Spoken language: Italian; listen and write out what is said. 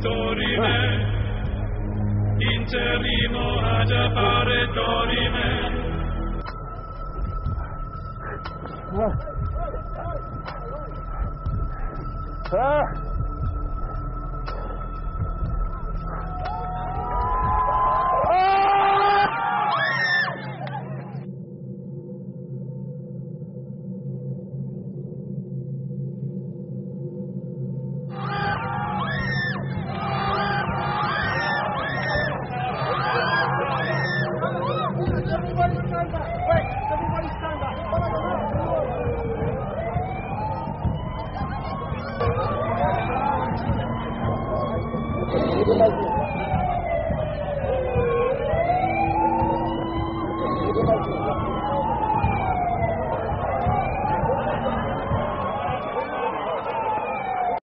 dorime, interrimo ad appare dorime. Ah. Gracias.